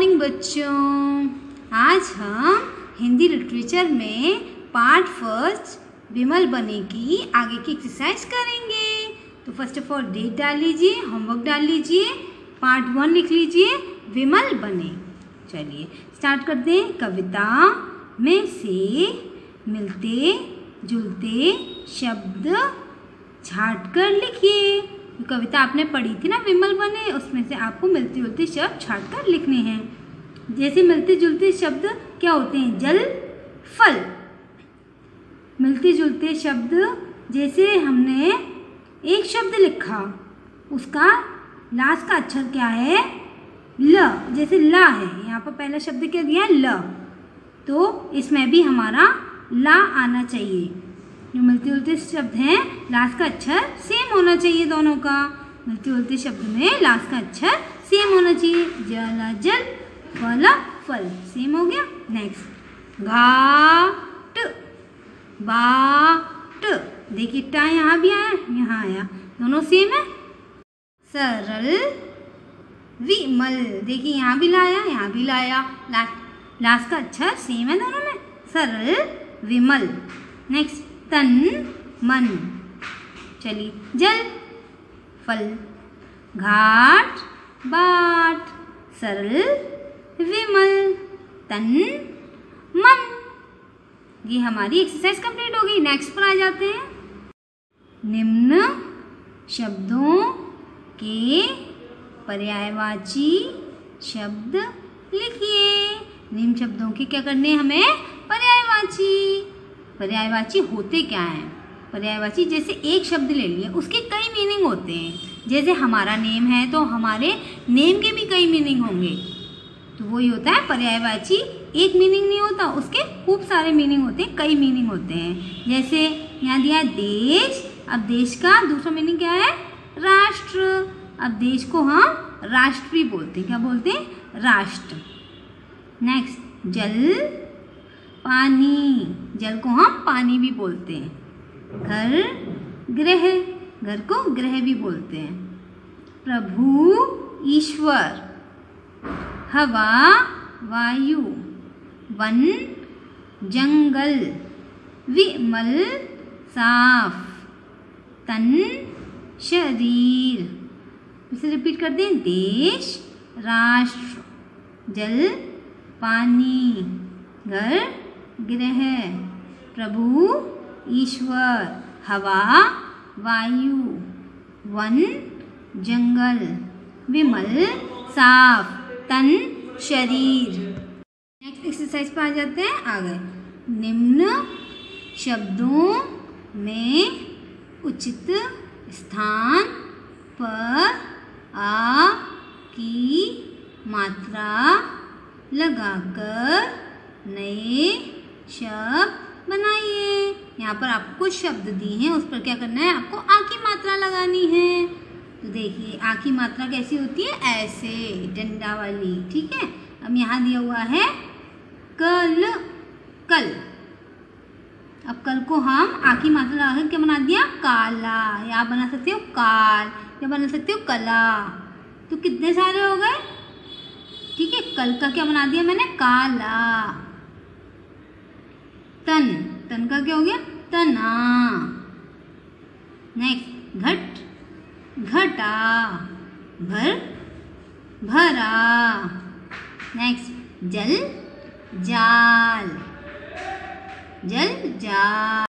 Morning बच्चों। आज हम हिंदी लिटरेचर में पार्ट फ़र्स्ट विमल बने की आगे की एक्सरसाइज करेंगे। तो फ़र्स्ट ऑफ़ ऑल डेट डाल लीजिए होमवर्क डाल लीजिए पार्ट वन लिख लीजिए, विमल बने। चलिए स्टार्ट करते हैं। कविता में से मिलते, जुलते शब्द छाट कर लिखिए। कविता आपने पढ़ी थी ना, विमल बने, उसमें से आपको मिलते जुलते शब्द छाट कर लिखने हैं। जैसे मिलते जुलते शब्द क्या होते हैं? जल, फल। मिलते जुलते शब्द जैसे हमने एक शब्द लिखा, उसका लास्ट का अक्षर क्या है? ल, जैसे ला है। यहाँ पर पहला शब्द क्या दिया है? ल। तो इसमें भी हमारा ला आना चाहिए। जो मिलते जुलते शब्द हैं लास्ट का अक्षर सेम होना चाहिए दोनों का। मिलते जुलते शब्द में लास्ट का अक्षर सेम होना चाहिए। जला, जल। फल फल। सेम हो गया। नेक्स्ट घाट। बाट। देखिए टा यहाँ भी आया, यहाँ आया। दोनों सेम है? सरल। विमल। देखिए, यहाँ भी लाया, यहाँ भी लाया। लास्ट लास्ट का अक्षर सेम है दोनों में। सरल। विमल। नेक्स्ट तन। मन। चलिए, जल। फल। घाट। बाट। सरल। विमल तन मन। ये हमारी एक्सरसाइज कंप्लीट हो गई नेक्स्ट पर आ जाते हैं। निम्न शब्दों के पर्यायवाची शब्द लिखिए। निम्न शब्दों के क्या करने हमें? पर्यायवाची। पर्यायवाची होते क्या हैं? पर्यायवाची जैसे एक शब्द ले लिया उसके कई मीनिंग होते हैं। जैसे हमारा नेम है तो हमारे नेम के भी कई मीनिंग होंगे। तो वही होता है, पर्यायवाची एक मीनिंग नहीं होता, उसके खूब सारे मीनिंग होते हैं, कई मीनिंग होते हैं। जैसे यहाँ दिया देश, अब देश का दूसरा मीनिंग क्या है? राष्ट्र। अब देश को हम राष्ट्र भी बोलते हैं। क्या बोलते हैं? राष्ट्र। नेक्स्ट जल, पानी। जल को हम पानी भी बोलते हैं। घर, ग्रह। घर को ग्रह भी बोलते हैं। प्रभु, ईश्वर। हवा, वायु, वन, जंगल, विमल, साफ़, तन, शरीर। इसे रिपीट कर हैं देश, राष्ट्र, जल, पानी, घर, ग्रह, प्रभु, ईश्वर, हवा, वायु, वन, जंगल, विमल, साफ़। तन शरीर। नेक्स्ट एक्सरसाइज पर आ जाते हैं आगे। निम्न शब्दों में उचित स्थान पर आ की मात्रा लगाकर नए शब्द बनाइए। यहाँ पर आपको कुछ शब्द दिए हैं, उस पर क्या करना है? आपको आ की मात्रा लगानी है। तो देखिए आ की मात्रा कैसी होती है? ऐसे, डंडा वाली, ठीक है? अब यहाँ दिया हुआ है कल कल। अब कल को हम आ की मात्रा लगाकर क्या बना दिया? काला। या आप बना सकते हो काल, या बना सकते हो कला। तो कितने सारे हो गए? ठीक है, कल का क्या बना दिया मैंने? काला। तन। तन का क्या हो गया? तना। नेक्स्ट घट। घटा भर भरा। नेक्स्ट जल जाल। जल जाल।